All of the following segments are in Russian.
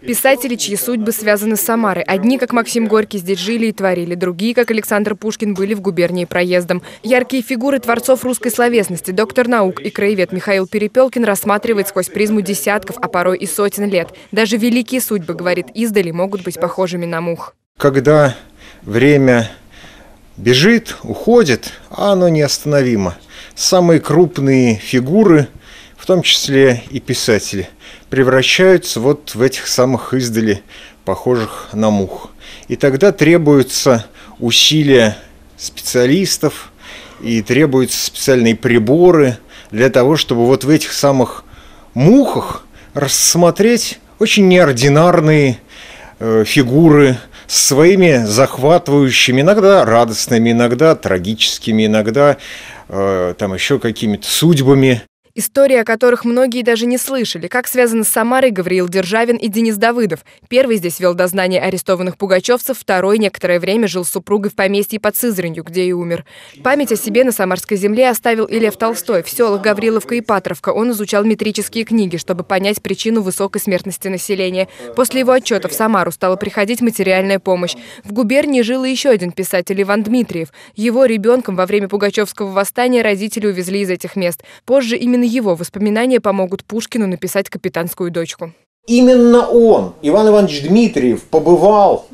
Писатели, чьи судьбы связаны с Самарой. Одни, как Максим Горький, здесь жили и творили. Другие, как Александр Пушкин, были в губернии проездом. Яркие фигуры творцов русской словесности, доктор наук и краевед Михаил Перепелкин рассматривает сквозь призму десятков, а порой и сотен лет. Даже великие судьбы, говорит, издали могут быть похожими на мух. Когда время бежит, уходит, а оно неостановимо. Самые крупные фигуры, в том числе и писатели, превращаются вот в этих самых издали, похожих на мух. И тогда требуются усилия специалистов и требуются специальные приборы для того, чтобы вот в этих самых мухах рассмотреть очень неординарные э, фигуры, с своими захватывающими, иногда радостными, иногда трагическими, иногда э, там еще какими-то судьбами. Истории, о которых многие даже не слышали. Как связаны с Самарой Гавриил Державин и Денис Давыдов. Первый здесь вел дознание арестованных пугачевцев, второй некоторое время жил с супругой в поместье под Сызранью, где и умер. Память о себе на Самарской земле оставил и Лев Толстой. В селах Гавриловка и Патровка он изучал метрические книги, чтобы понять причину высокой смертности населения. После его отчета в Самару стала приходить материальная помощь. В губернии жил еще один писатель Иван Дмитриев. Его ребенком во время Пугачевского восстания родители увезли из этих мест. Позже именно Именно его воспоминания помогут Пушкину написать «Капитанскую дочку». Именно он, Иван Иванович Дмитриев, побывал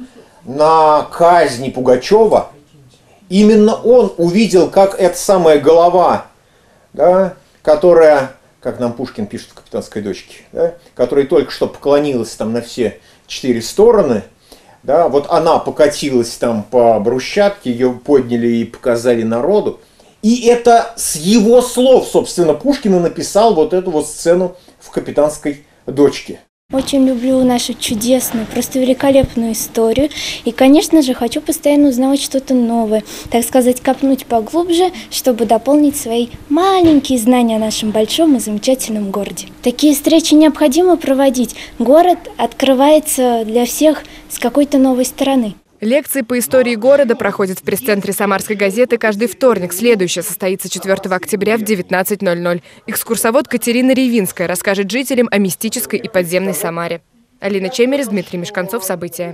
на казни Пугачева. Именно он увидел, как эта самая голова, да, которая, как нам Пушкин пишет в «Капитанской дочке», да, которая только что поклонилась там на все четыре стороны, да, вот она покатилась там по брусчатке, ее подняли и показали народу. И это с его слов, собственно, Пушкин написал вот эту вот сцену в «Капитанской дочке». Очень люблю нашу чудесную, просто великолепную историю. И, конечно же, хочу постоянно узнавать что-то новое. Так сказать, копнуть поглубже, чтобы дополнить свои маленькие знания о нашем большом и замечательном городе. Такие встречи необходимо проводить. Город открывается для всех с какой-то новой стороны. Лекции по истории города проходят в пресс-центре «Самарской газеты» каждый вторник. Следующая состоится 4 октября в 19.00. Экскурсовод Катерина Ревинская расскажет жителям о мистической и подземной Самаре. Алина Чемерис, Дмитрий Мешканцов. События.